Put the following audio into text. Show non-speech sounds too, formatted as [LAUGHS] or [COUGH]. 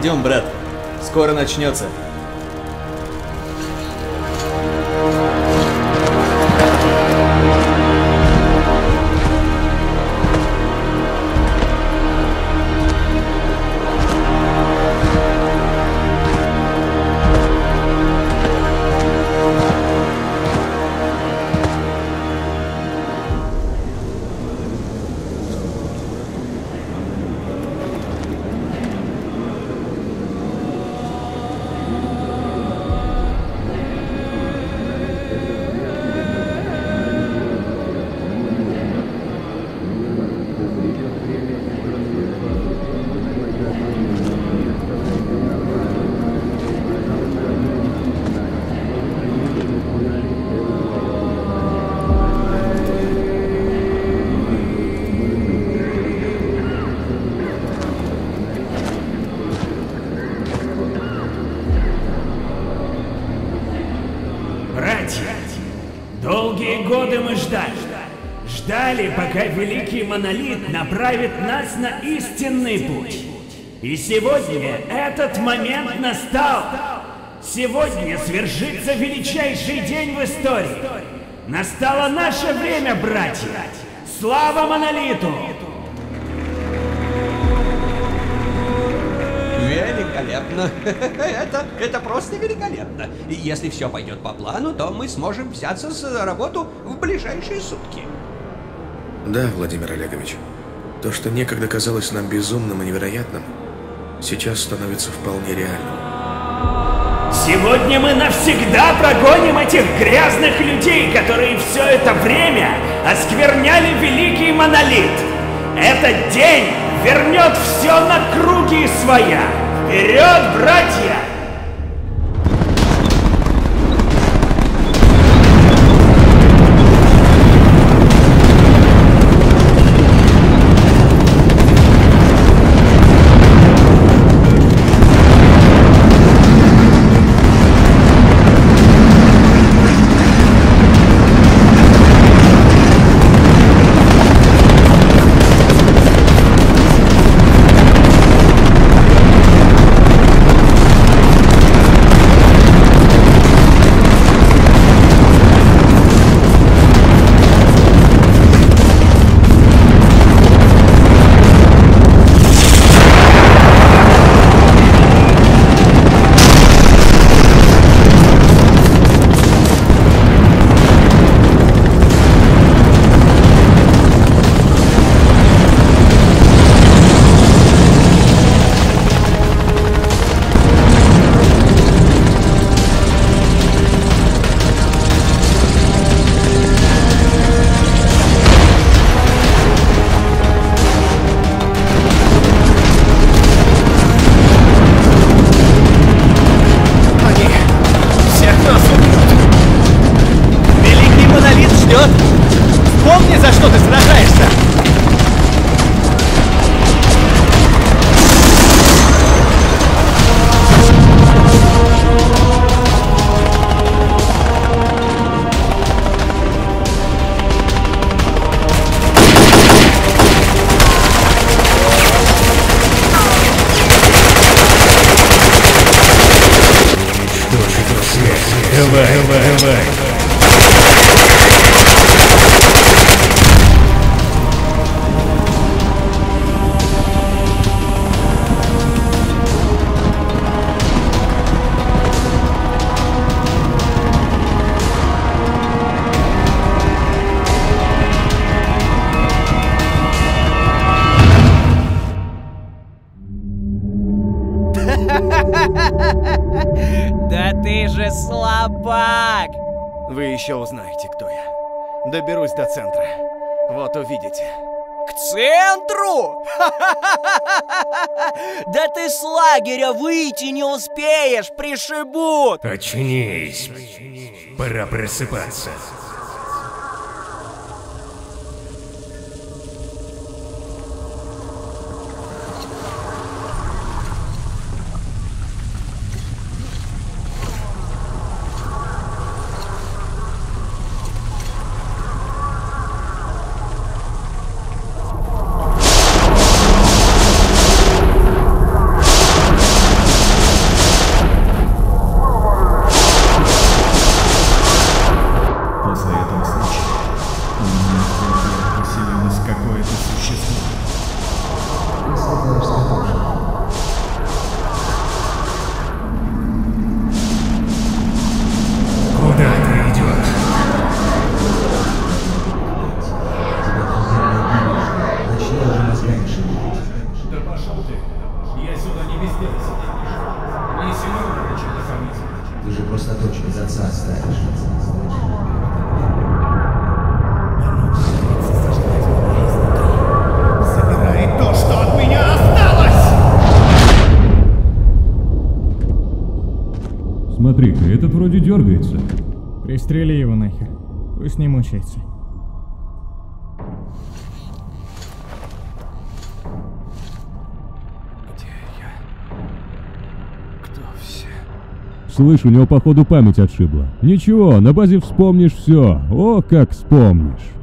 Пойдем, брат. Скоро начнется. Ждали. Ждали, пока Великий Монолит направит нас на истинный путь. И сегодня этот момент настал. Сегодня свершится величайший день в истории. Настало наше время, братья. Слава Монолиту! Великолепно. [LAUGHS] Это, это просто великолепно. И если все пойдет по плану, то мы сможем взяться за работу в ближайшие сутки. Да, Владимир Олегович. То, что некогда казалось нам безумным и невероятным, сейчас становится вполне реальным. Сегодня мы навсегда прогоним этих грязных людей, которые все это время оскверняли Великий Монолит. Этот день вернет все на круги своя. Вперед, братья! Hillback, Hillback, Hillback. Ты слабак! Вы еще узнаете, кто я. Доберусь до центра. Вот увидите. К центру? [LAUGHS] Да ты с лагеря выйти не успеешь, пришибут! Очнись. Пора просыпаться. Ты же просто дочь без отца оставишь. Собирай то, что от меня осталось! Смотри-ка, этот вроде дергается. Пристрели его нахер. Пусть не мучается. Слышь, у него походу память отшибла. Ничего, на базе вспомнишь все. О, как вспомнишь.